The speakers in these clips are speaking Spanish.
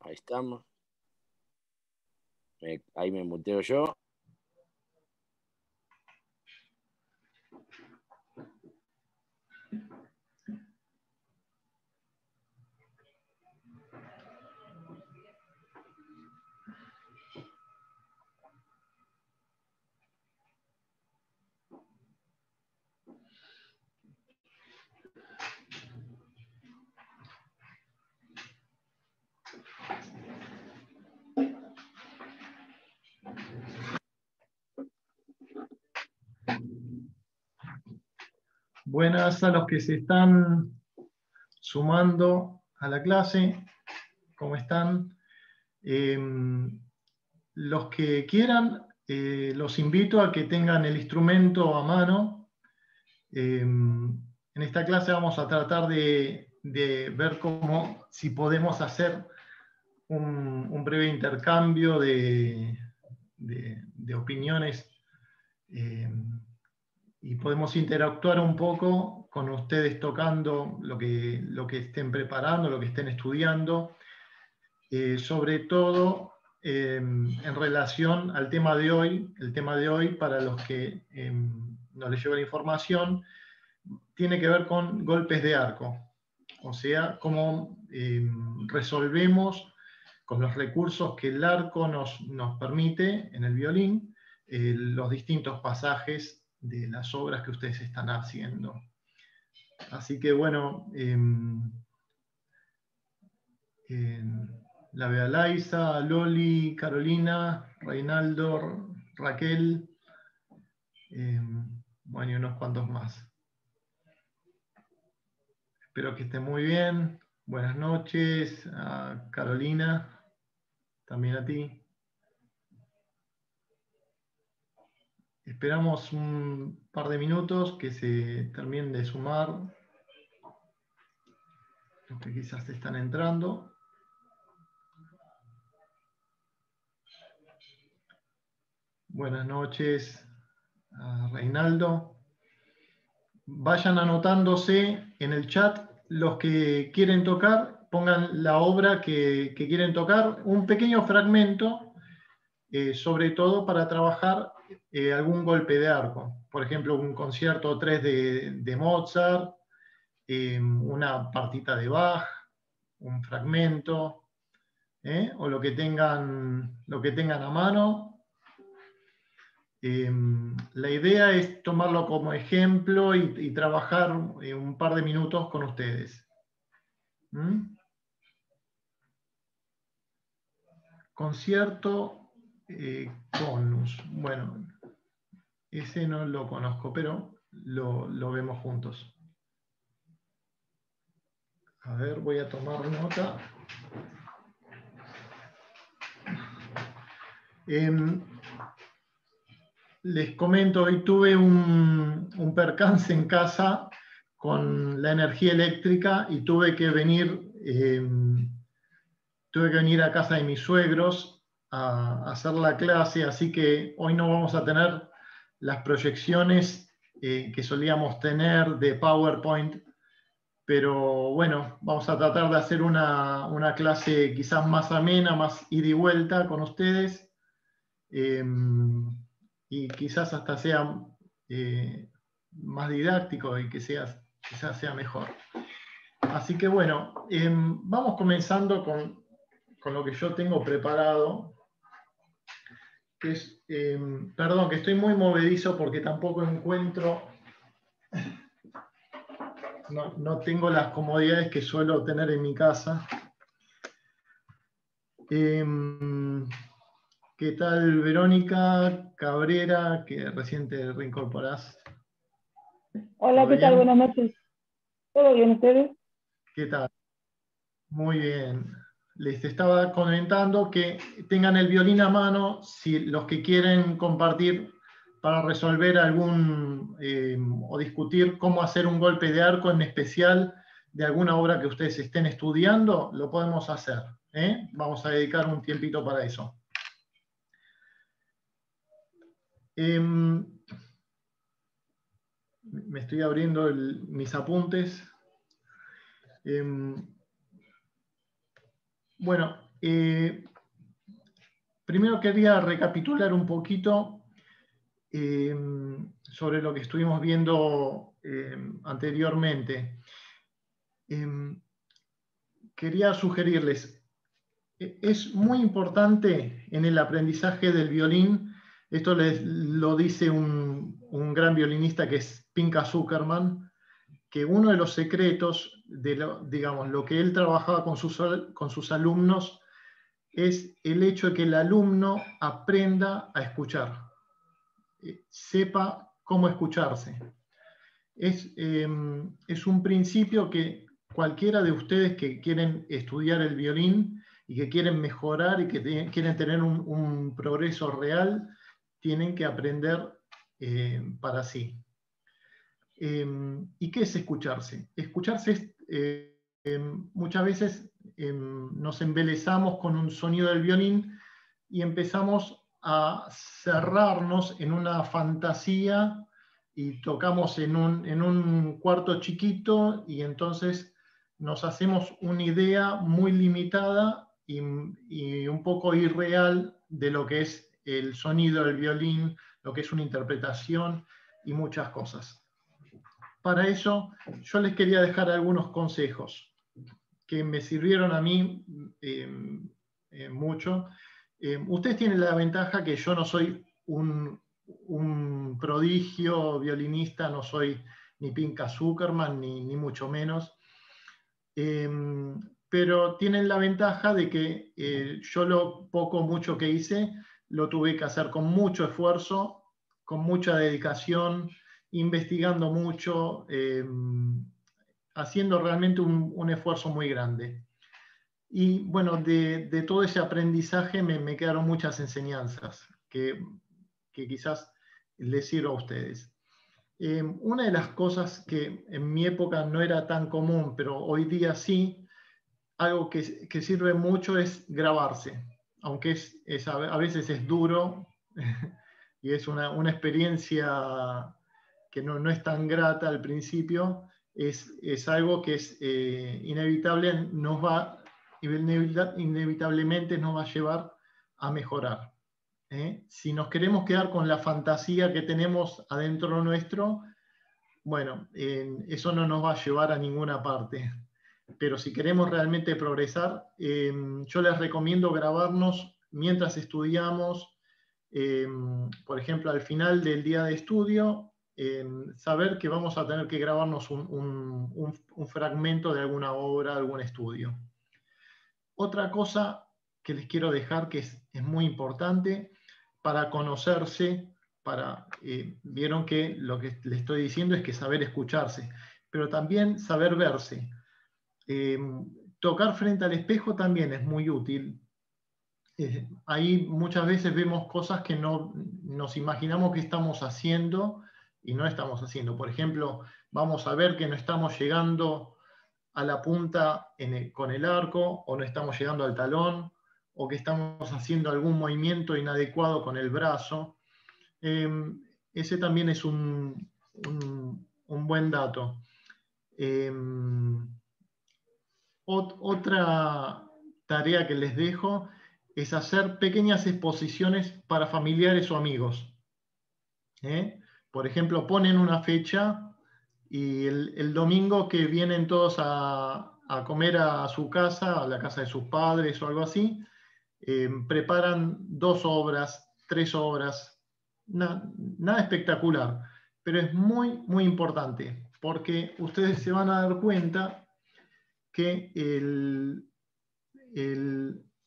Ahí estamos. ahí me muteo yo. Buenas a los que se están sumando a la clase. ¿Cómo están? Em, los que quieran, eh, los invito a que tengan el instrumento a mano. Em, en esta clase vamos a tratar de, ver cómo, si podemos hacer un, breve intercambio de, opiniones em, y podemos interactuar un poco con ustedes tocando lo que, lo que estén preparando, lo que estén estudiando, eh, sobre todo em, en relación al tema de hoy. El tema de hoy, para los que em, no les llegó la información, tiene que ver con golpes de arco, o sea, cómo em, resolvemos con los recursos que el arco nos, nos permite en el violín eh, los distintos pasajes de las obras que ustedes están haciendo. Así que bueno, em, em, la veo a Laisa, Loli, Carolina, Reinaldo, Raquel, em, bueno, y unos cuantos más. Espero que estén muy bien. Buenas noches a Carolina, también a ti. Esperamos un par de minutos que se terminen de sumar los que quizás están entrando. Buenas noches Reinaldo. Vayan anotándose en el chat los que quieren tocar, pongan la obra que, quieren tocar, un pequeño fragmento, eh, sobre todo para trabajar eh, algún golpe de arco. Por ejemplo, un concierto 3 de, Mozart, eh, una partita de Bach, un fragmento, eh, o lo que, tengan, lo que tengan a mano. la idea es tomarlo como ejemplo y, trabajar un par de minutos con ustedes. ¿Mm? Concierto Conus. Bueno, ese no lo conozco, pero lo, vemos juntos. A ver, voy a tomar nota. Em, les comento, hoy tuve un, percance en casa con la energía eléctrica y tuve que venir, em, tuve que venir a casa de mis suegros a, hacer la clase, así que hoy no vamos a tener las proyecciones eh, que solíamos tener de PowerPoint, pero bueno, vamos a tratar de hacer una, clase quizás más amena, más ida y vuelta con ustedes, em, y quizás hasta sea eh, más didáctico y que sea, quizás sea mejor. Así que bueno, em, vamos comenzando con, con lo que yo tengo preparado que es, em, perdón, que estoy muy movedizo porque tampoco encuentro, no, tengo las comodidades que suelo tener en mi casa. Em, ¿Qué tal, Verónica Cabrera, que recién te reincorporás? Hola, ¿qué tal? Buenas noches. ¿Todo bien ustedes? ¿Qué tal? Muy bien les estaba comentando que tengan el violín a mano si los que quieren compartir para resolver algún eh, o discutir cómo hacer un golpe de arco en especial de alguna obra que ustedes estén estudiando, lo podemos hacer. ¿eh? Vamos a dedicar un tiempito para eso. Em, me estoy abriendo mis apuntes. Bueno, eh, primero quería recapitular un poquito eh, sobre lo que estuvimos viendo eh, anteriormente. quería sugerirles, es muy importante en el aprendizaje del violín, esto lo dice un, un gran violinista que es Pinka Zuckerman, que uno de los secretos de lo, digamos, lo que él trabajaba con sus, con sus alumnos es el hecho de que el alumno aprenda a escuchar, eh, sepa cómo escucharse. Es, em, es, un principio que cualquiera de ustedes que quieren estudiar el violín y que quieren mejorar y que quieren tener un, progreso real, tienen que aprender eh, para sí. Em, ¿Y qué es escucharse? Escucharse es, eh, em, muchas veces em, nos embelezamos con un sonido del violín y empezamos a cerrarnos en una fantasía y tocamos en un, en un cuarto chiquito y entonces nos hacemos una idea muy limitada y, y, un poco irreal de lo que es el sonido del violín, lo que es una interpretación y muchas cosas para eso yo les quería dejar algunos consejos que me sirvieron a mí em, eh, mucho. Em, ustedes tienen la ventaja que yo no soy un, prodigio violinista, no soy ni Pinka Zuckerman, ni, mucho menos. Em, pero tienen la ventaja de que eh, yo lo poco mucho que hice lo tuve que hacer con mucho esfuerzo, con mucha dedicación, investigando mucho, eh, haciendo realmente un, esfuerzo muy grande. Y bueno, de, todo ese aprendizaje me, quedaron muchas enseñanzas que, quizás les sirva a ustedes. Eh, una de las cosas que en mi época no era tan común, pero hoy día sí, algo que, sirve mucho es grabarse, aunque a veces es duro y es una experiencia que no, es tan grata al principio, es, es algo que es eh, inevitable, nos va, inevitablemente nos va a llevar a mejorar. ¿eh? Si nos queremos quedar con la fantasía que tenemos adentro nuestro, bueno, eso no nos va a llevar a ninguna parte. Pero si queremos realmente progresar, eh, yo les recomiendo grabarnos mientras estudiamos, por ejemplo, al final del día de estudio, saber que vamos a tener que grabarnos un, fragmento de alguna obra, algún estudio. Otra cosa que les quiero dejar que es, muy importante para conocerse, para, eh, vieron que lo que les estoy diciendo es que saber escucharse, pero también saber verse. Em, tocar frente al espejo también es muy útil. Ahí muchas veces vemos cosas que no nos imaginamos que estamos haciendo y no estamos haciendo. Por ejemplo, vamos a ver que no estamos llegando a la punta con el arco o no estamos llegando al talón o que estamos haciendo algún movimiento inadecuado con el brazo. Em, ese también es un, buen dato. Em, otra tarea que les dejo es hacer pequeñas exposiciones para familiares o amigos. ¿eh? Por ejemplo, ponen una fecha y el, domingo que vienen todos a, comer a su casa, a la casa de sus padres o algo así, eh, preparan dos obras, tres obras, nada espectacular, pero es muy, muy importante porque ustedes se van a dar cuenta que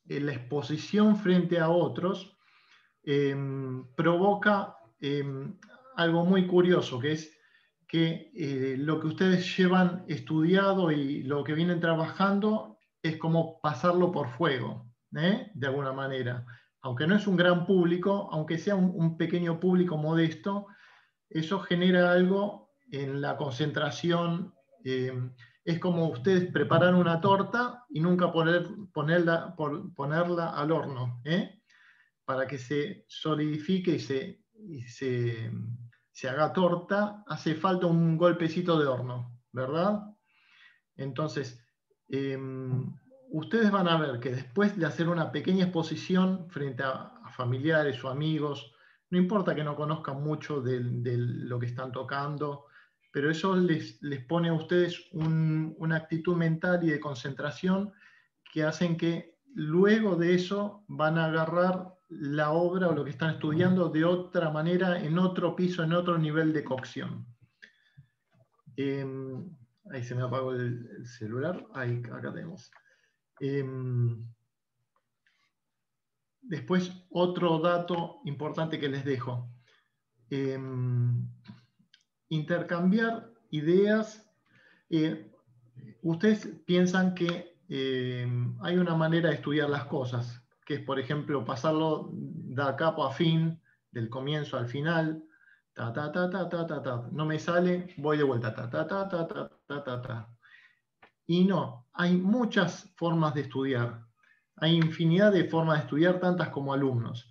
la exposición frente a otros eh, provoca eh, algo muy curioso, que es que eh, lo que ustedes llevan estudiado y lo que vienen trabajando es como pasarlo por fuego, ¿eh? de alguna manera. Aunque no es un gran público, aunque sea un, pequeño público modesto, eso genera algo en la concentración. Eh, es como ustedes preparan una torta y nunca poner, ponerla, por, ponerla al horno, para que se solidifique y se, y se se haga torta, hace falta un golpecito de horno, ¿verdad? Entonces, em, ustedes van a ver que después de hacer una pequeña exposición frente a, familiares o amigos, no importa que no conozcan mucho de, lo que están tocando, pero eso les, pone a ustedes una actitud mental y de concentración que hacen que luego de eso van a agarrar la obra o lo que están estudiando de otra manera, en otro piso, en otro nivel de cocción. Em, ahí se me apagó el, celular, ahí, acá tenemos. Em, después, otro dato importante que les dejo. Em, intercambiar ideas. Eh, ustedes piensan que hay una manera de estudiar las cosas que es, por ejemplo, pasarlo de capo a fin, del comienzo al final, ta, ta, ta, ta, ta, ta, ta. No me sale, voy de vuelta, ta, ta, ta, ta, ta, ta. Y no, hay muchas formas de estudiar. Hay infinidad de formas de estudiar, tantas como alumnos.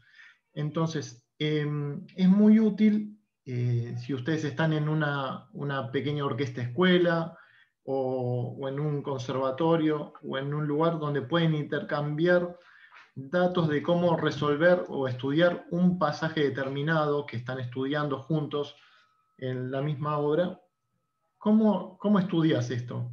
Entonces, es muy útil si ustedes están en una, una pequeña orquesta escuela o, en un conservatorio o en un lugar donde pueden intercambiar datos de cómo resolver o estudiar un pasaje determinado que están estudiando juntos en la misma obra. ¿Cómo, cómo estudias esto?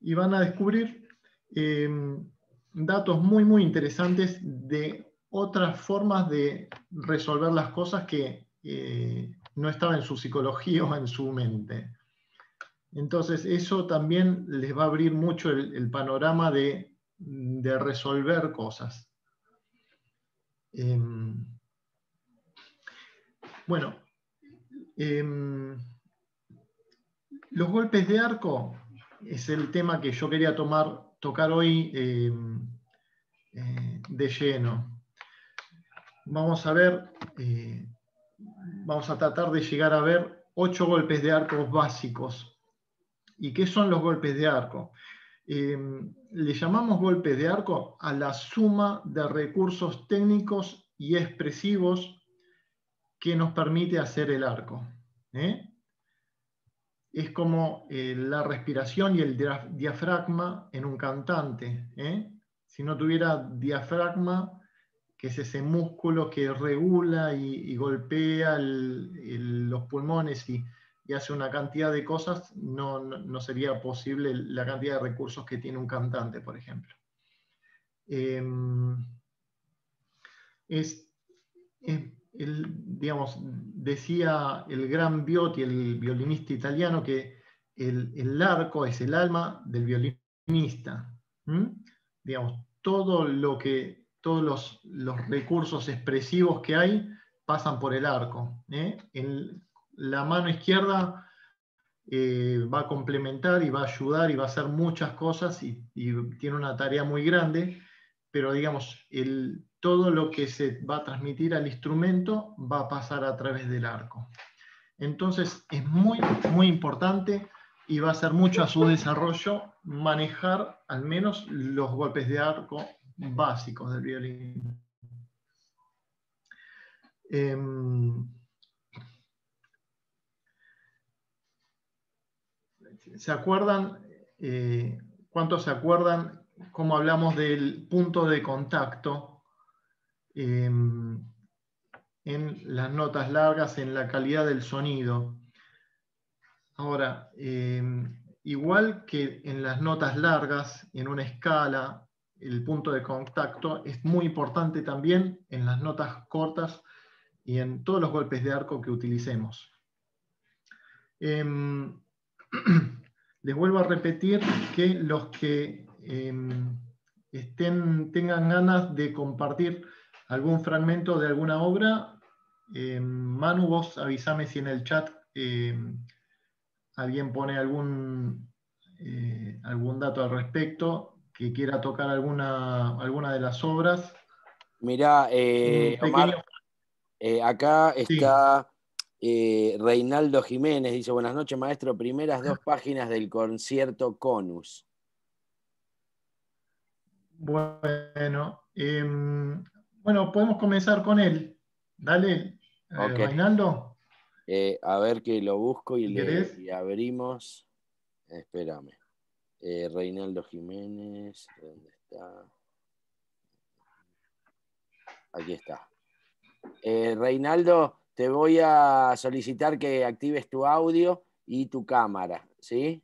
Y van a descubrir em, datos muy, muy interesantes de otras formas de resolver las cosas que eh, no estaban en su psicología o en su mente. Entonces, eso también les va a abrir mucho el, panorama de resolver cosas. Em, bueno, em, los golpes de arco es el tema que yo quería tomar, tocar hoy em, eh, de lleno. Vamos a ver, eh, vamos a tratar de llegar a ver ocho golpes de arco básicos. ¿Y qué son los golpes de arco? Em, le llamamos golpe de arco a la suma de recursos técnicos y expresivos que nos permite hacer el arco. ¿eh? Es como eh, la respiración y el diafragma en un cantante. ¿eh? Si no tuviera diafragma, que es ese músculo que regula y, golpea los pulmones y, y hace una cantidad de cosas, no, sería posible la cantidad de recursos que tiene un cantante, por ejemplo. Em, es, digamos, decía el gran Biotti, el violinista italiano, que el, arco es el alma del violinista. Digamos, todo lo que, todos los, recursos expresivos que hay pasan por el arco. ¿eh? La mano izquierda eh, va a complementar y va a ayudar y va a hacer muchas cosas y, tiene una tarea muy grande, pero digamos, todo lo que se va a transmitir al instrumento va a pasar a través del arco. Entonces es muy, muy importante y va a ser mucho a su desarrollo manejar al menos los golpes de arco básicos del violín. Em, ¿Se acuerdan? Eh, ¿Cuántos se acuerdan cómo hablamos del punto de contacto em, en las notas largas, en la calidad del sonido? Ahora, em, igual que en las notas largas, en una escala, el punto de contacto es muy importante también en las notas cortas y en todos los golpes de arco que utilicemos. Em, les vuelvo a repetir que los que em, estén, tengan ganas de compartir algún fragmento de alguna obra, em, Manu, vos avísame si en el chat em, alguien pone algún, eh, algún dato al respecto, que quiera tocar alguna, alguna de las obras. Mirá, eh, eh, acá está eh, Reinaldo Jiménez dice, buenas noches, maestro. Primeras dos páginas del concierto Conus. Bueno, em, bueno, podemos comenzar con él. Dale, eh, Reinaldo. Eh, a ver que lo busco y, le, abrimos. Espérame. Reinaldo Jiménez, ¿dónde Aquí está. Reinaldo, te voy a solicitar que actives tu audio y tu cámara, ¿sí?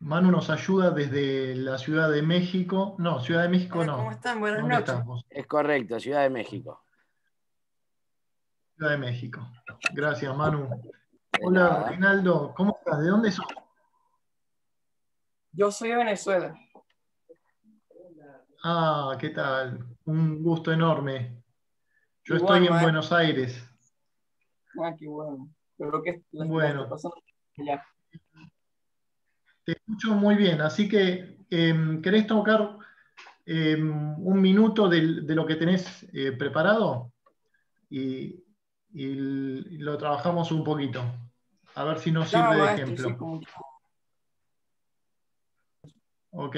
Manu nos ayuda desde la Ciudad de México. No, Ciudad de México no. ¿Cómo están? Buenas noches. Es correcto, Ciudad de México. Ciudad de México. Gracias, Manu. Hola, Reinaldo. ¿Cómo estás? ¿De dónde sos? Yo soy de Venezuela. Ah, ¿qué tal? Un gusto enorme. Yo estoy en Buenos Aires. Ah, qué bueno. Pero que bueno. Te escucho muy bien, así que em, ¿querés tocar em, un minuto de, lo que tenés eh, preparado? Y, lo trabajamos un poquito. A ver si nos sirve de ejemplo. Ok.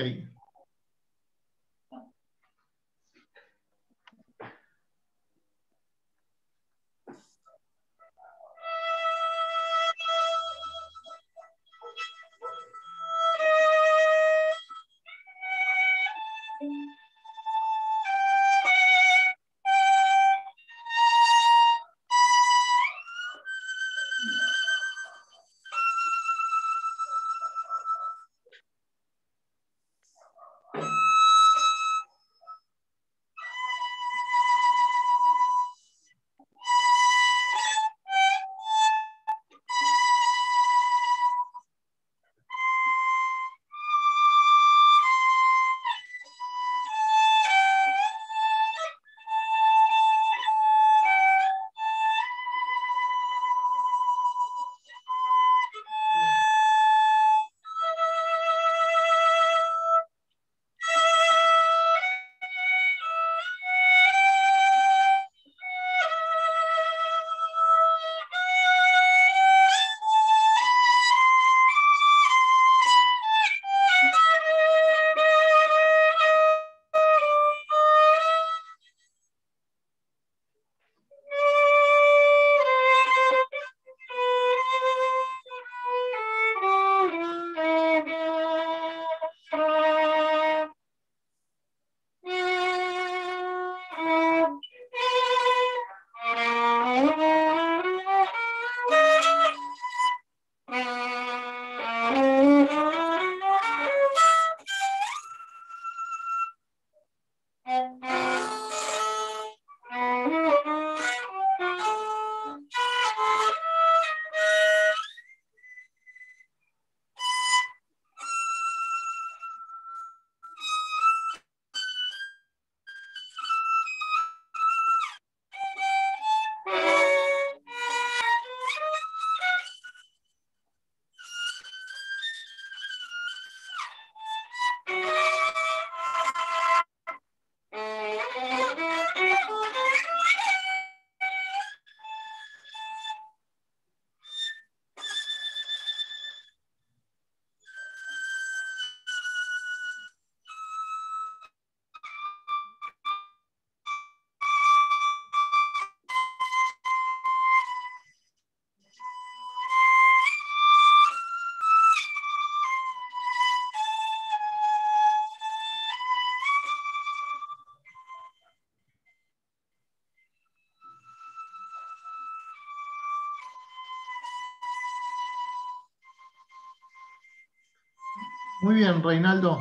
Muy bien, Reinaldo.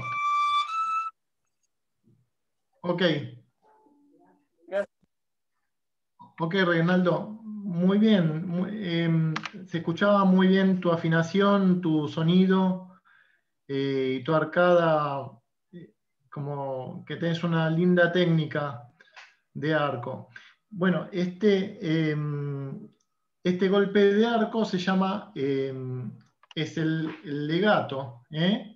Ok. Ok, Reinaldo. Muy bien. Em, se escuchaba muy bien tu afinación, tu sonido eh, y tu arcada, eh, como que tenés una linda técnica de arco. Bueno, este, em, este golpe de arco se llama, em, es el, el legato. ¿eh?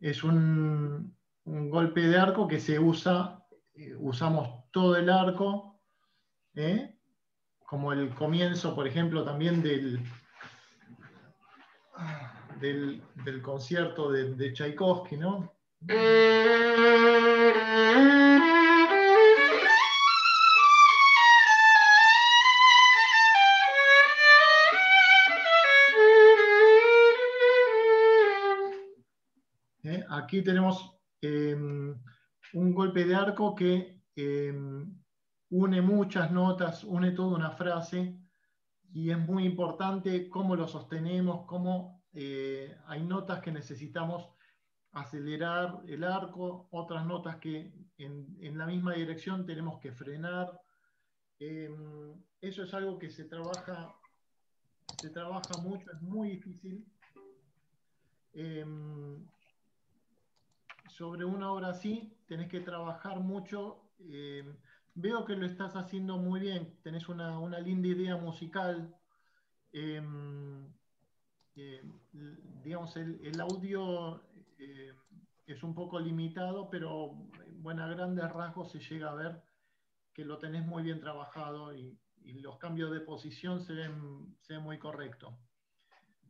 Es un, golpe de arco que se usa, eh, usamos todo el arco, ¿eh? como el comienzo, por ejemplo, también del, del, concierto de, de Tchaikovsky, ¿no? Aquí tenemos em, un golpe de arco que em, une muchas notas, une toda una frase, y es muy importante cómo lo sostenemos, cómo eh, hay notas que necesitamos acelerar el arco, otras notas que en, la misma dirección tenemos que frenar. Em, eso es algo que se trabaja, se trabaja mucho, es muy difícil. Sobre una obra así tenés que trabajar mucho. Em, veo que lo estás haciendo muy bien, tenés una, una linda idea musical. digamos, el, el audio eh, es un poco limitado, pero bueno, a grandes rasgos se llega a ver que lo tenés muy bien trabajado y, los cambios de posición se ven, muy correctos.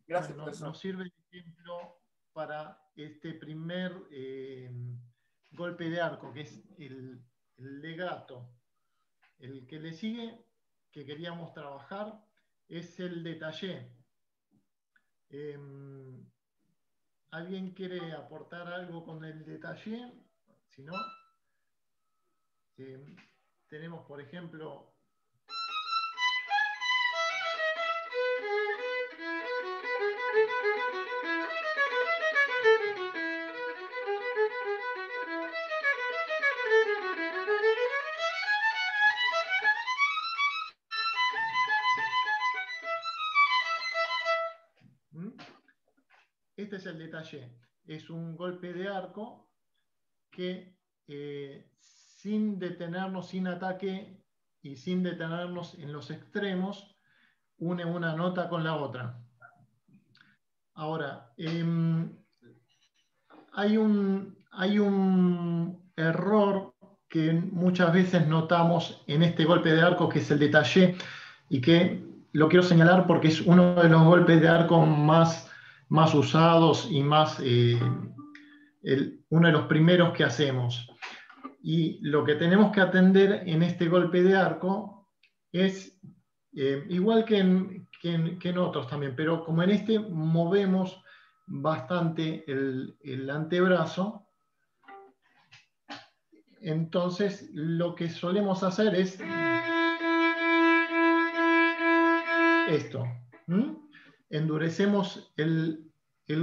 Gracias. nos, sirve de ejemplo para este primer eh, golpe de arco, que es el, legato. El que le sigue, que queríamos trabajar, es el detalle. Em, ¿Alguien quiere aportar algo con el detalle? Si no, eh, tenemos, por ejemplo, es el detalle. Es un golpe de arco que eh, sin detenernos, sin ataque y sin detenernos en los extremos, une una nota con la otra. Ahora, em, hay, un, hay un error que muchas veces notamos en este golpe de arco, que es el detalle, y que lo quiero señalar porque es uno de los golpes de arco más más usados y más, eh, uno de los primeros que hacemos. Y lo que tenemos que atender en este golpe de arco es, eh, igual que en, en, otros también, pero como en este movemos bastante el, el antebrazo, entonces lo que solemos hacer es esto endurecemos el,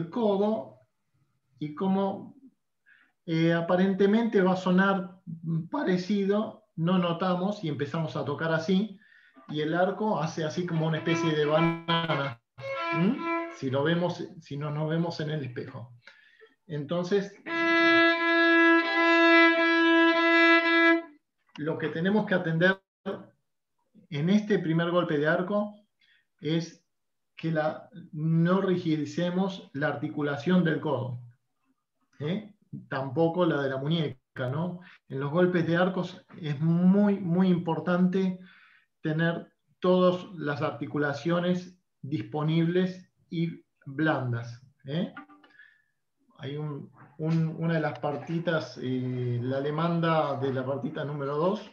codo y como eh, aparentemente va a sonar parecido, no notamos y empezamos a tocar así, y el arco hace así como una especie de banana, si lo vemos, si no nos vemos en el espejo. Entonces, lo que tenemos que atender en este primer golpe de arco es que la, no rigidicemos la articulación del codo, ¿eh? tampoco la de la muñeca. ¿no? En los golpes de arcos es muy, muy importante tener todas las articulaciones disponibles y blandas. ¿eh? Hay una de las partitas, eh, la alemanda de la partita número 2.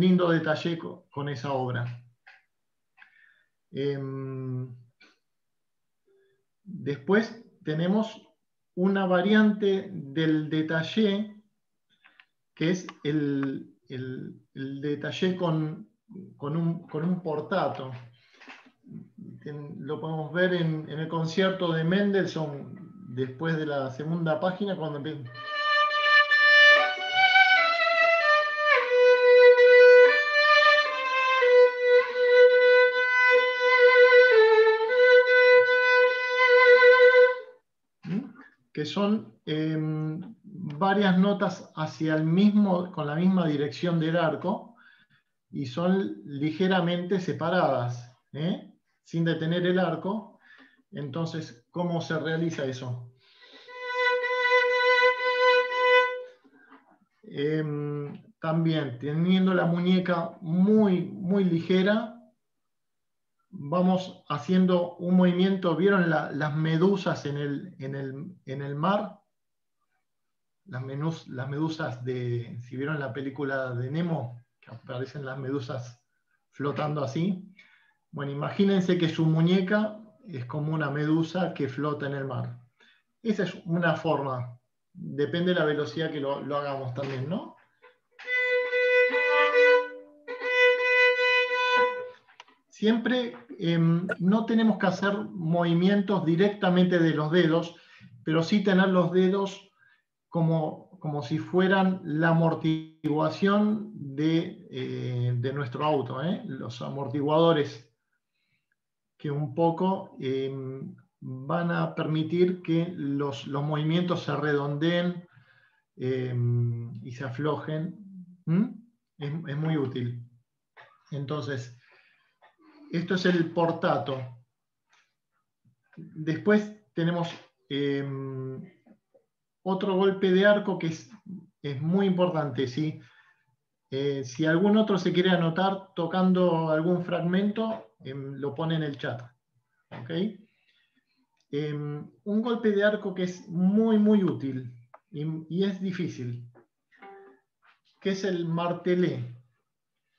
Lindo detalle con esa obra. Em, después tenemos una variante del detalle, que es el, detalle con, un, portato. Lo podemos ver en, en, el concierto de Mendelssohn, después de la segunda página, cuando que son em, varias notas hacia el mismo, con la misma dirección del arco y son ligeramente separadas, ¿eh? sin detener el arco. Entonces, ¿cómo se realiza eso? em, también teniendo la muñeca muy, muy ligera, vamos haciendo un movimiento, ¿vieron las medusas en el, en el, mar? Las, las medusas de, si vieron la película de Nemo, que aparecen las medusas flotando así. Bueno, imagínense que su muñeca es como una medusa que flota en el mar. Esa es una forma, depende de la velocidad que lo, lo hagamos también, ¿no? Siempre em, no tenemos que hacer movimientos directamente de los dedos, pero sí tener los dedos como, como si fueran la amortiguación de, eh, nuestro auto, ¿eh? los amortiguadores que un poco em, van a permitir que los, movimientos se redondeen em, y se aflojen. Es muy útil. Entonces, esto es el portato. Después tenemos em, otro golpe de arco que es, muy importante. ¿sí? Eh, si algún otro se quiere anotar tocando algún fragmento, em, lo pone en el chat. Em, un golpe de arco que es muy, muy útil y, y es difícil, que es el martelé.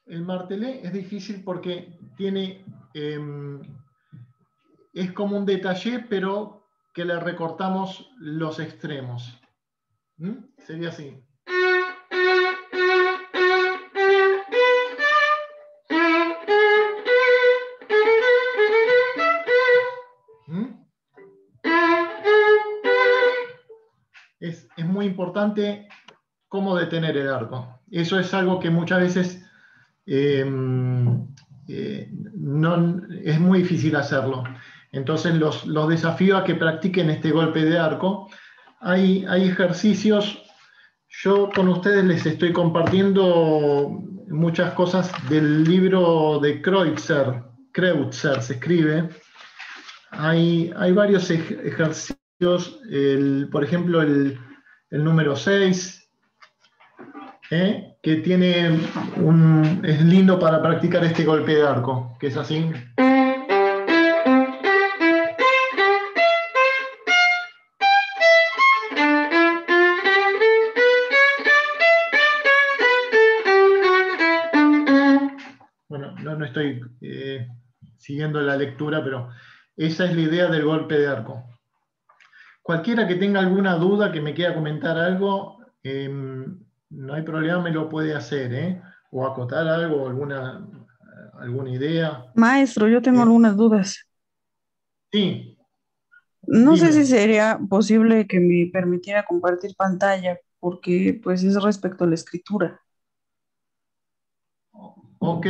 El martelé es difícil porque tiene, em, es como un detalle, pero que le recortamos los extremos. ¿Mm? Sería así. ¿Mm? Es, muy importante cómo detener el arco. Eso es algo que muchas veces Em, no, es muy difícil hacerlo. Entonces los, los, desafío a que practiquen este golpe de arco. Hay, hay ejercicios, yo con ustedes les estoy compartiendo muchas cosas del libro de Kreutzer, Kreutzer se escribe. Hay, hay varios ejercicios, por ejemplo el, el número 6, ¿eh? Que tiene un, es lindo para practicar este golpe de arco, que es así. Bueno, no, estoy eh, siguiendo la lectura, pero esa es la idea del golpe de arco. Cualquiera que tenga alguna duda, que me quiera comentar algo, em, no hay problema, me lo puede hacer, ¿eh? O acotar algo, alguna, alguna idea. Maestro, yo tengo eh, algunas dudas. Sí. No sé si sería posible que me permitiera compartir pantalla, porque pues es respecto a la escritura. Ok.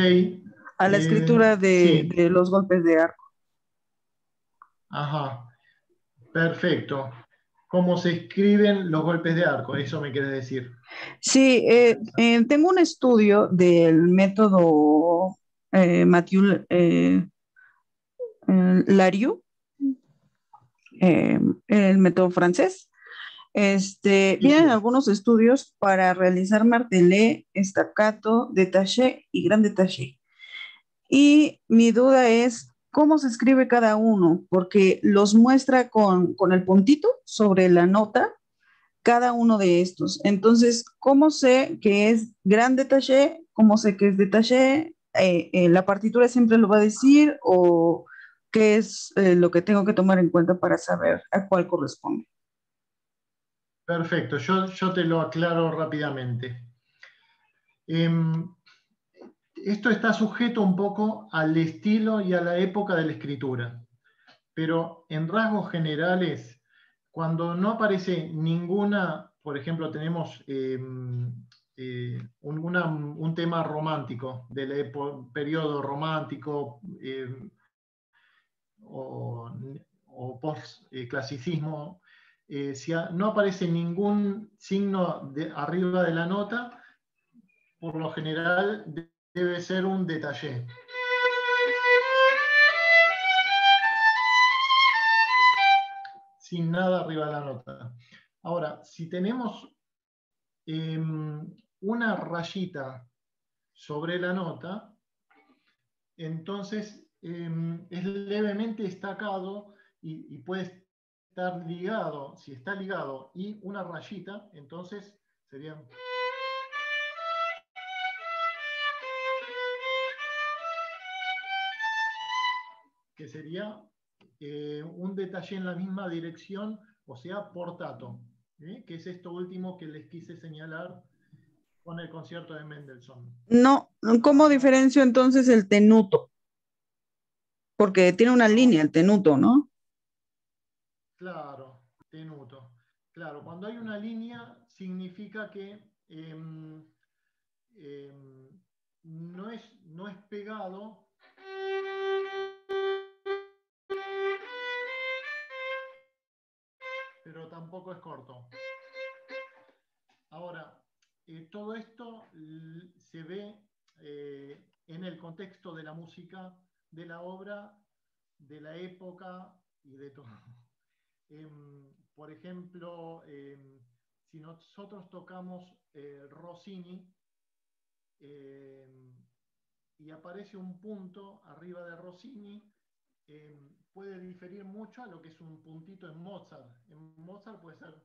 A la escritura eh, de, de los golpes de arco. Ajá. Perfecto cómo se escriben los golpes de arco, eso me quiere decir. Sí, eh, eh, tengo un estudio del método eh, Mathieu Lariu, el método francés. Este, vienen algunos estudios para realizar martelé, estacato, detaché y gran detaché. Y mi duda es, cómo se escribe cada uno, porque los muestra con, el puntito sobre la nota, cada uno de estos. Entonces, ¿cómo sé que es gran detalle? ¿Cómo sé que es detalle? Eh, eh, ¿La partitura siempre lo va a decir o qué es eh, lo que tengo que tomar en cuenta para saber a cuál corresponde? Perfecto, yo, yo te lo aclaro rápidamente. Em, esto está sujeto un poco al estilo y a la época de la escritura, pero en rasgos generales, cuando no aparece ninguna, por ejemplo, tenemos em, eh, un, tema romántico, del periodo romántico em, o, post-clasicismo, eh, si no aparece ningún signo de, arriba de la nota, por lo general debe ser un detalle. Sin nada arriba de la nota. Ahora, si tenemos em, una rayita sobre la nota, entonces em, es levemente destacado y, puede estar ligado, si está ligado y una rayita, entonces sería... que sería eh, un detalle en la misma dirección, o sea, portato, ¿eh? que es esto último que les quise señalar con el concierto de Mendelssohn. No, ¿cómo diferencio entonces el tenuto? Porque tiene una línea el tenuto, ¿no? Claro, tenuto. Claro, cuando hay una línea significa que em, em, no, es, no es pegado. Pero tampoco es corto. Ahora, eh, todo esto se ve eh, en el contexto de la música, de la obra, de la época y de todo. Em, por ejemplo, em, si nosotros tocamos eh, Rossini em, y aparece un punto arriba de Rossini, puede diferir mucho a lo que es un puntito en Mozart. En Mozart puede ser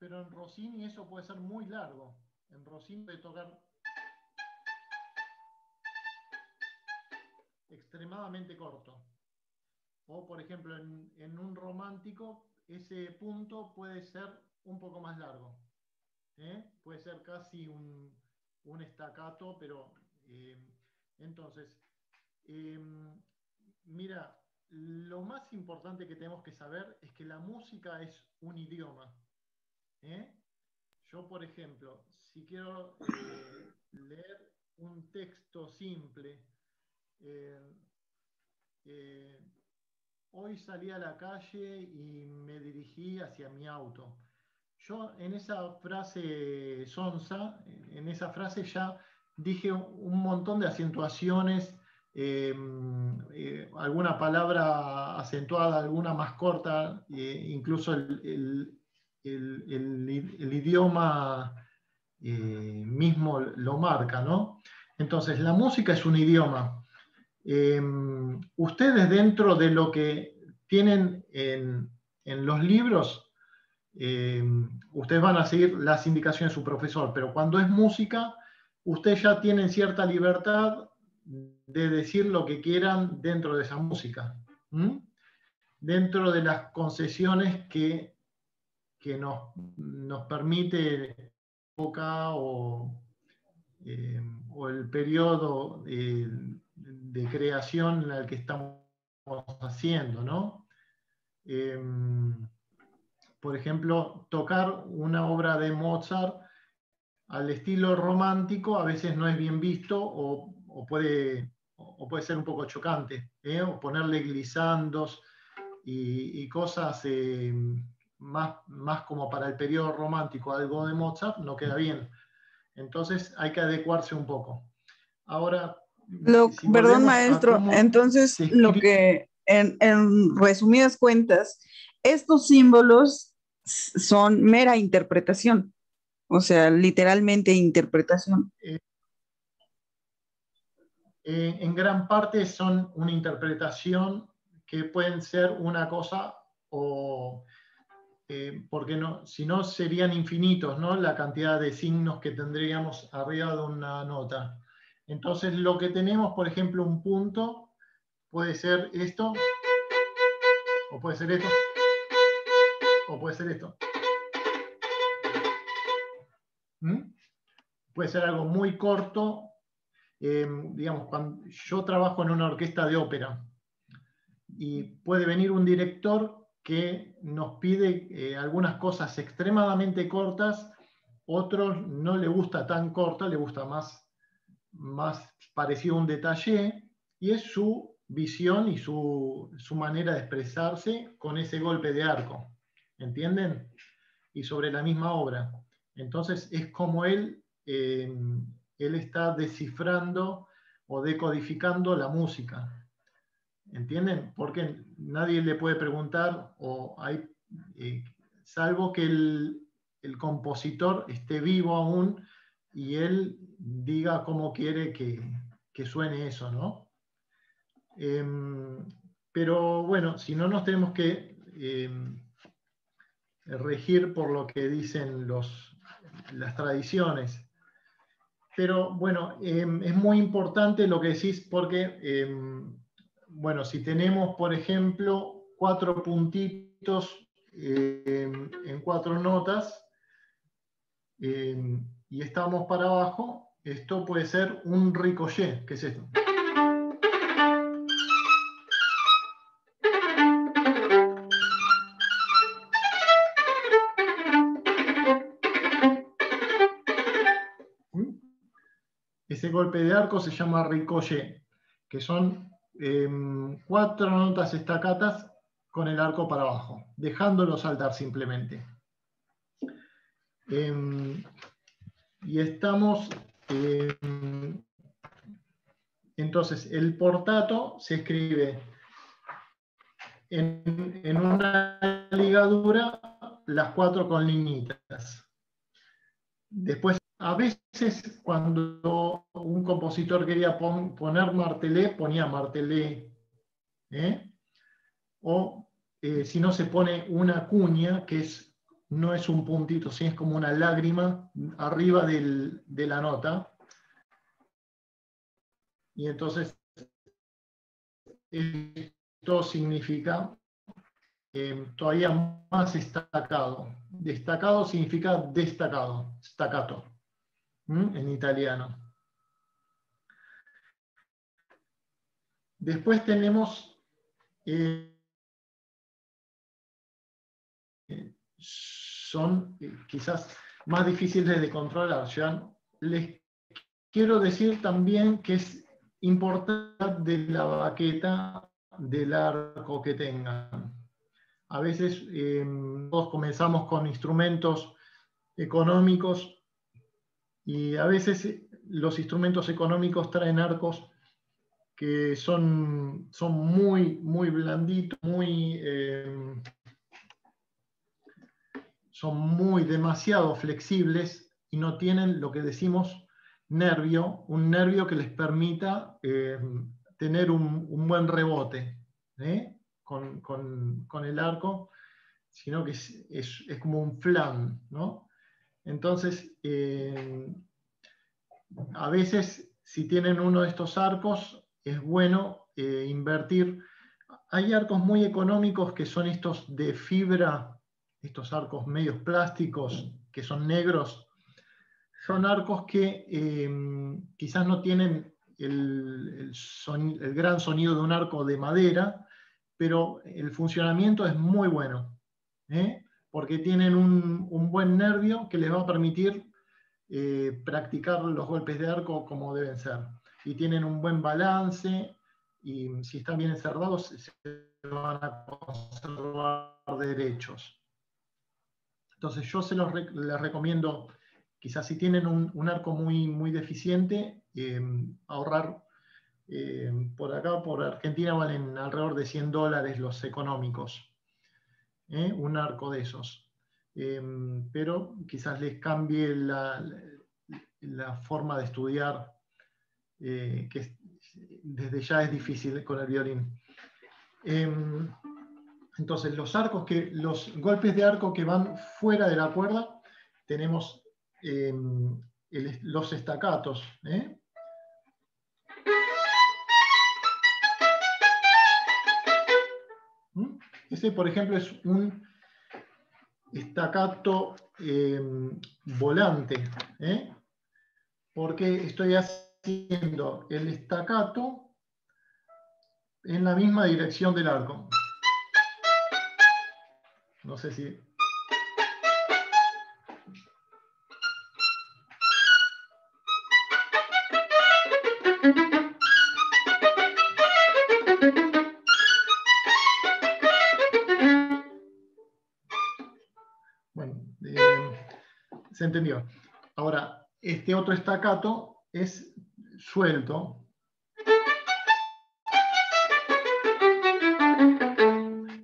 pero en Rossini eso puede ser muy largo. En Rossini puede tocar extremadamente corto. O, por ejemplo, en, un romántico, ese punto puede ser un poco más largo. ¿Eh? Puede ser casi un, un estacato, pero eh, entonces, em, mira, lo más importante que tenemos que saber es que la música es un idioma. ¿Eh? Yo, por ejemplo, si quiero eh, leer un texto simple, eh, hoy salí a la calle y me dirigí hacia mi auto. Yo en esa frase sonsa, en esa frase ya dije un montón de acentuaciones, alguna palabra acentuada, alguna más corta, incluso el, el, idioma eh, mismo lo marca, ¿no? Entonces, la música es un idioma. Ustedes dentro de lo que tienen en, los libros, em, ustedes van a seguir las indicaciones de su profesor, pero cuando es música, ustedes ya tienen cierta libertad de decir lo que quieran dentro de esa música, dentro de las concesiones que que nos, nos permite época o, eh, o el periodo de, creación en el que estamos haciendo, ¿no? Por ejemplo, tocar una obra de Mozart al estilo romántico a veces no es bien visto o, puede, o puede ser un poco chocante, ¿eh? o ponerle glisandos y, cosas em, más, más como para el periodo romántico, algo de Mozart, no queda bien. Entonces hay que adecuarse un poco. Ahora... perdón, maestro, entonces lo que, en, resumidas cuentas, estos símbolos son mera interpretación, o sea, literalmente interpretación. Eh, eh, en gran parte son una interpretación que pueden ser una cosa o eh, porque no, si no serían infinitos ¿no? la cantidad de signos que tendríamos arriba de una nota. Entonces lo que tenemos, por ejemplo, un punto, puede ser esto, o puede ser esto, o puede ser esto. ¿Mm? Puede ser algo muy corto. Eh, digamos, cuando yo trabajo en una orquesta de ópera y puede venir un director que nos pide eh, algunas cosas extremadamente cortas, otros no le gusta tan corta, le gusta más, más parecido a un detalle, y es su visión y su, manera de expresarse con ese golpe de arco, ¿entienden? Y sobre la misma obra. Entonces es como él, eh, él está descifrando o decodificando la música. ¿Entienden? Porque nadie le puede preguntar, o hay, eh, salvo que el, compositor esté vivo aún y él diga cómo quiere que, suene eso, ¿no? Em, pero bueno, si no nos tenemos que em, regir por lo que dicen los, las tradiciones. Pero bueno, em, es muy importante lo que decís porque bueno, si tenemos, por ejemplo, cuatro puntitos eh, en cuatro notas y estamos para abajo, esto puede ser un ricochet, ¿qué es esto? Golpe de arco se llama ricochet, que son Em, cuatro notas estacatas con el arco para abajo, dejándolo saltar simplemente. Em, y estamos, em, entonces, el portato se escribe en, una ligadura las cuatro con liñitas. Después a veces cuando un compositor quería poner martelé, ponía martelé. ¿eh? O eh, si no se pone una cuña, que es, no es un puntito, sino es como una lágrima arriba de la nota. Y entonces esto significa eh, todavía más destacado. Destacado significa destacado, staccato en italiano. Después tenemos, eh, son eh, quizás más difíciles de controlar. Les quiero decir también que es importante de la baqueta del arco que tengan. A veces eh, todos comenzamos con instrumentos económicos y a veces eh, los instrumentos económicos traen arcos que son, son muy, muy blanditos, muy, eh, son muy demasiado flexibles y no tienen lo que decimos nervio, un nervio que les permita eh, tener un, buen rebote con, con, el arco, sino que es, es, es como un flan, ¿no? Entonces, eh, a veces, si tienen uno de estos arcos, es bueno eh, invertir. Hay arcos muy económicos que son estos de fibra, estos arcos medios plásticos, que son negros. Son arcos que eh, quizás no tienen el, gran sonido de un arco de madera, pero el funcionamiento es muy bueno porque tienen un, buen nervio que les va a permitir eh, practicar los golpes de arco como deben ser. Y tienen un buen balance y si están bien encerrados se van a conservar derechos. Entonces yo se los les recomiendo, quizás si tienen un, arco muy, muy deficiente, eh, ahorrar eh, por acá, por Argentina, valen alrededor de 100 dólares los económicos. ¿Eh? un arco de esos. Em, pero quizás les cambie la, forma de estudiar, eh, que desde ya es difícil con el violín. Em, entonces, los arcos que, los golpes de arco que van fuera de la cuerda, tenemos em, los estacatos. ¿eh? Ese, por ejemplo, es un estacato em, volante, ¿eh? porque estoy haciendo el estacato en la misma dirección del arco. No sé si se entendió. Ahora, este otro estacato es suelto.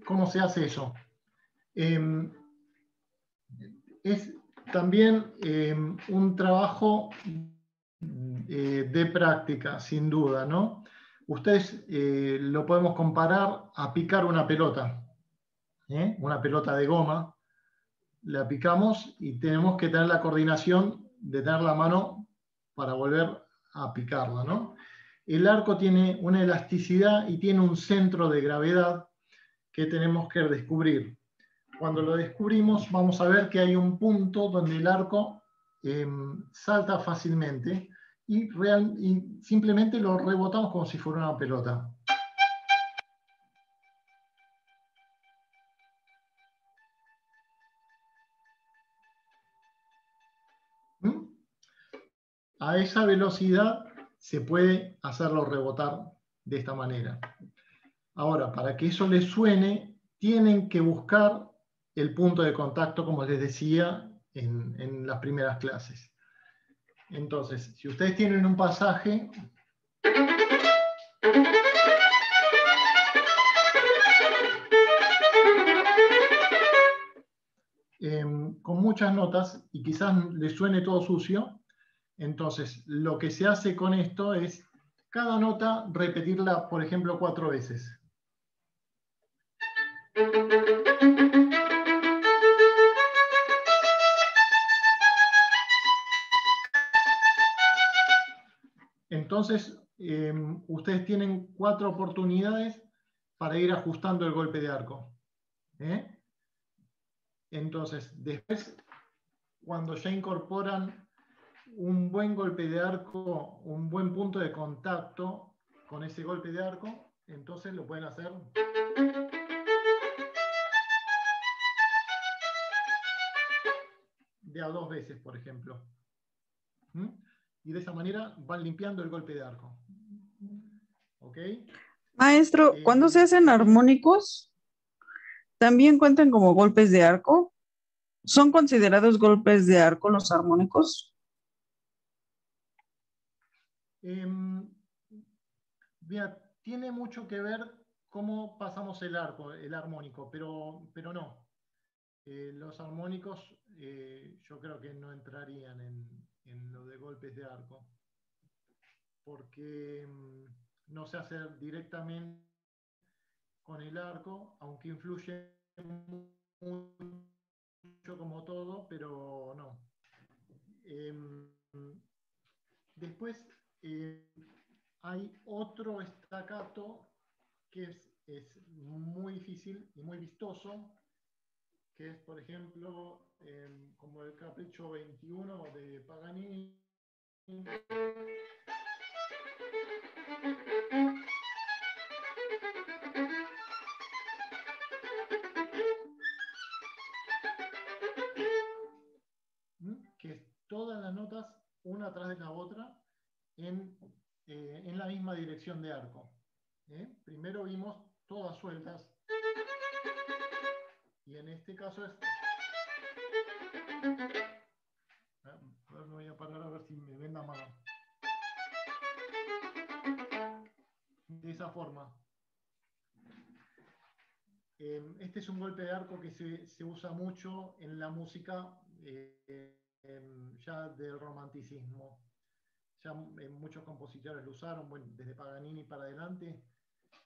¿Cómo se hace eso? Em, es también em, un trabajo eh, de práctica, sin duda, ¿no? Ustedes eh, lo podemos comparar a picar una pelota, ¿eh? una pelota de goma, la picamos y tenemos que tener la coordinación de tener la mano para volver a picarla, ¿no? El arco tiene una elasticidad y tiene un centro de gravedad que tenemos que descubrir. Cuando lo descubrimos vamos a ver que hay un punto donde el arco em, salta fácilmente y simplemente lo rebotamos como si fuera una pelota. A esa velocidad se puede hacerlo rebotar de esta manera. Ahora, para que eso les suene, tienen que buscar el punto de contacto, como les decía en, las primeras clases. Entonces, si ustedes tienen un pasaje... Em, con muchas notas y quizás les suene todo sucio, entonces lo que se hace con esto es cada nota repetirla, por ejemplo, cuatro veces. Entonces, em, ustedes tienen cuatro oportunidades para ir ajustando el golpe de arco. ¿eh? Entonces, después, cuando ya incorporan un buen golpe de arco, un buen punto de contacto con ese golpe de arco, entonces lo pueden hacer. De a dos veces, por ejemplo. ¿Mm? y de esa manera van limpiando el golpe de arco. ¿Ok? Maestro, eh, cuando se hacen armónicos, ¿también cuentan como golpes de arco? ¿Son considerados golpes de arco los armónicos? Em, tiene mucho que ver cómo pasamos el arco, el armónico, pero, pero no. Eh, los armónicos eh, yo creo que no entrarían en, en lo de golpes de arco, porque mm, no se hace directamente con el arco, aunque influye mucho como todo, pero no. Em, después eh, hay otro estacato que es, es, muy difícil y muy vistoso, que es, por ejemplo, Em, como el Capricho 21 de Paganini. ¿Mm? que todas las notas, una atrás de la otra, en, eh, en la misma dirección de arco. ¿eh? Primero vimos todas sueltas, y en este caso es Ah, me voy a parar a ver si me ven la mano. De esa forma. Em, este es un golpe de arco que se, usa mucho en la música eh, ya del romanticismo. Ya em, muchos compositores lo usaron, bueno, desde Paganini para adelante,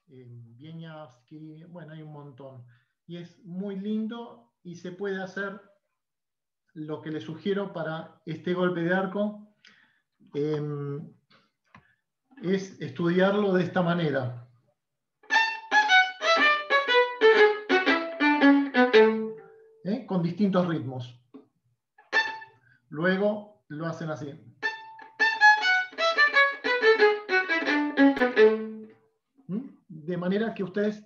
Wieniawski, bueno, hay un montón. Y es muy lindo y se puede hacer lo que les sugiero para este golpe de arco em, es estudiarlo de esta manera. ¿Eh? Con distintos ritmos. Luego lo hacen así. De manera que ustedes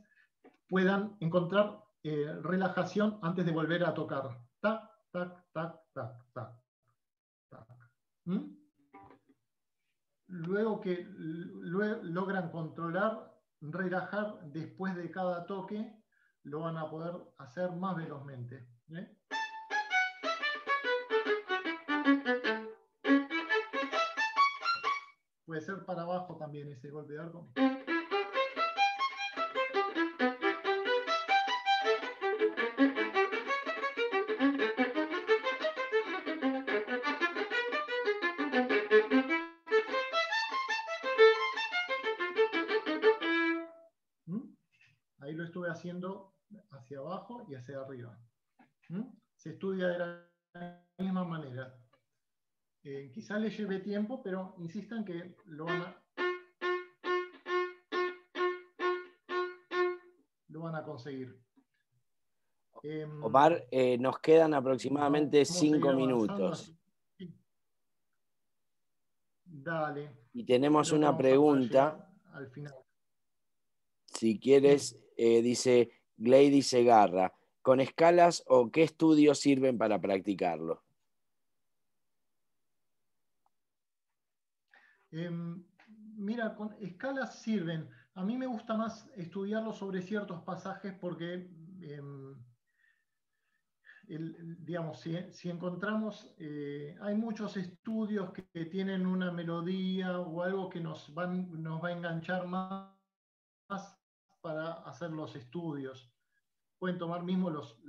puedan encontrar eh, relajación antes de volver a tocar. Ta, tac, tac, tac, tac, tac. ¿Mm? Luego que logran controlar, relajar después de cada toque, lo van a poder hacer más velozmente. ¿eh? Puede ser para abajo también ese golpe de arco. Haciendo hacia abajo y hacia arriba. ¿Mm? Se estudia de la misma manera. Eh, quizás les lleve tiempo, pero insistan que lo van a, lo van a conseguir. Em, Omar, eh, nos quedan aproximadamente cinco minutos. Dale. Y tenemos una pregunta. Al final. Si quieres, eh, dice Glady Segarra, ¿con escalas o qué estudios sirven para practicarlo? Em, mira, con escalas sirven. A mí me gusta más estudiarlo sobre ciertos pasajes porque, em, digamos, si, encontramos, eh, hay muchos estudios que, tienen una melodía o algo que nos, nos va a enganchar más, para hacer los estudios. Pueden tomar mismo los,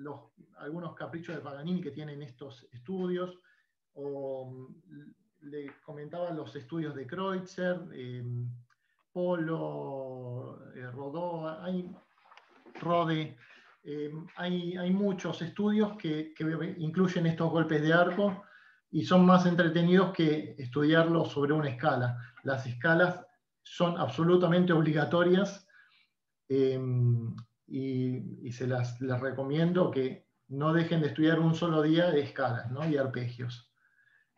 algunos caprichos de Paganini que tienen estos estudios o le comentaba los estudios de Kreutzer, em, Polo, eh, Rodó, hay, Rode, em, hay, hay, muchos estudios que, incluyen estos golpes de arco y son más entretenidos que estudiarlos sobre una escala. Las escalas son absolutamente obligatorias em, y, se las, les recomiendo que no dejen de estudiar un solo día de escalas y arpegios.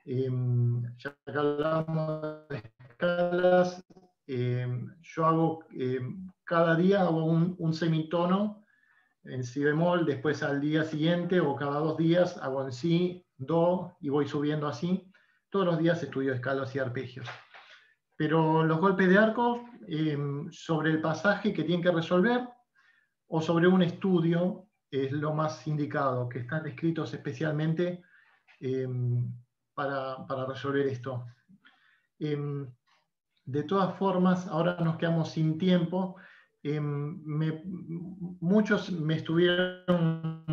Em, ya que hablamos de escalas, em, yo hago, cada día hago un, semitono en si bemol, después al día siguiente o cada dos días hago en si, do y voy subiendo así. Todos los días estudio escalas y arpegios. Pero los golpes de arco sobre el pasaje que tienen que resolver o sobre un estudio es lo más indicado, que están escritos especialmente para, resolver esto. Em, de todas formas, ahora nos quedamos sin tiempo. Em, muchos me estuvieron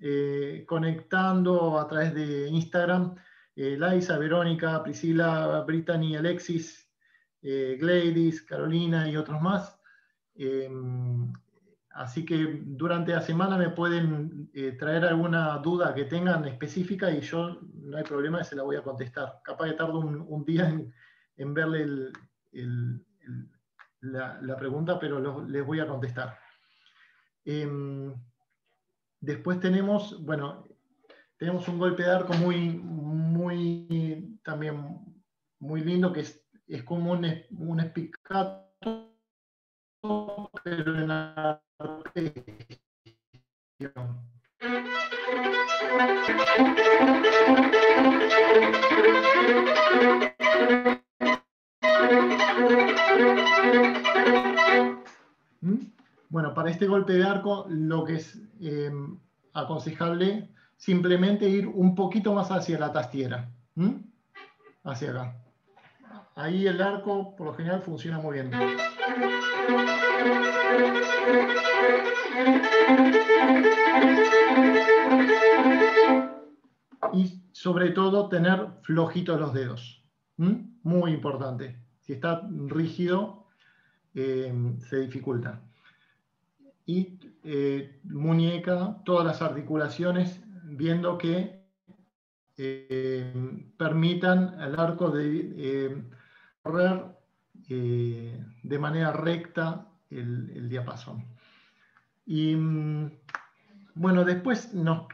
eh, conectando a través de Instagram. Eh, Laisa, Verónica, Priscila, Brittany, Alexis, eh, Gladys, Carolina y otros más. Em, Así que durante la semana me pueden eh, traer alguna duda que tengan específica y yo no hay problema, se la voy a contestar. Capaz que tardo un, día en, verle la, pregunta, pero les voy a contestar. Em, después tenemos, bueno, tenemos un golpe de arco muy, muy, también muy lindo, que es, como un, un espicato, pero en la ¿Mm? bueno, para este golpe de arco lo que es eh, aconsejable simplemente ir un poquito más hacia la tastiera. ¿Mm? Hacia acá. Ahí el arco por lo general funciona muy bien. Y sobre todo tener flojitos los dedos. Muy importante. Si está rígido, eh, se dificulta. Y eh, muñeca, todas las articulaciones, viendo que eh, permitan al arco de correr de manera recta el, diapasón. Y mm, bueno, después nos,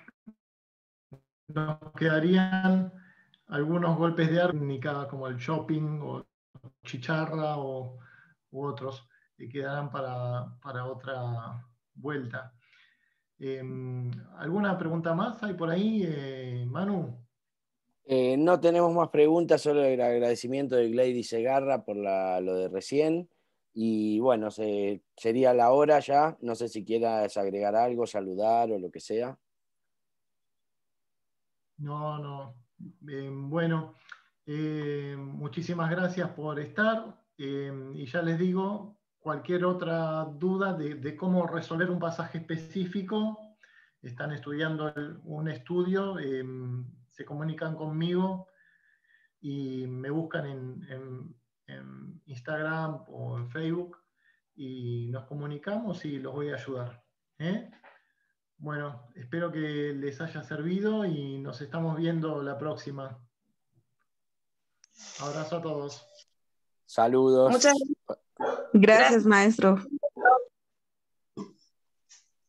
nos quedarían algunos golpes de arnica como el shopping o chicharra o, u otros que quedarán para, otra vuelta. Em, ¿Alguna pregunta más hay por ahí, eh, Manu? Eh, no tenemos más preguntas, solo el agradecimiento de Glady Segarra por lo de recién. Y bueno, sería la hora ya. No sé si quieras agregar algo, saludar o lo que sea. No, no. Bueno, eh, muchísimas gracias por estar. Eh, y ya les digo, cualquier otra duda de, cómo resolver un pasaje específico, están estudiando un estudio, se comunican conmigo y me buscan en en Instagram o en Facebook y nos comunicamos y los voy a ayudar. ¿eh? Bueno, espero que les haya servido y nos estamos viendo la próxima. Abrazo a todos. Saludos. Muchas gracias, maestro.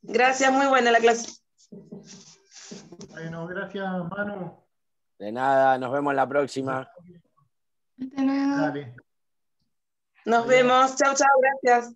Gracias, muy buena la clase. Bueno, gracias, Manu. De nada, nos vemos la próxima. Dale. Nos vemos. Chao, chao, gracias.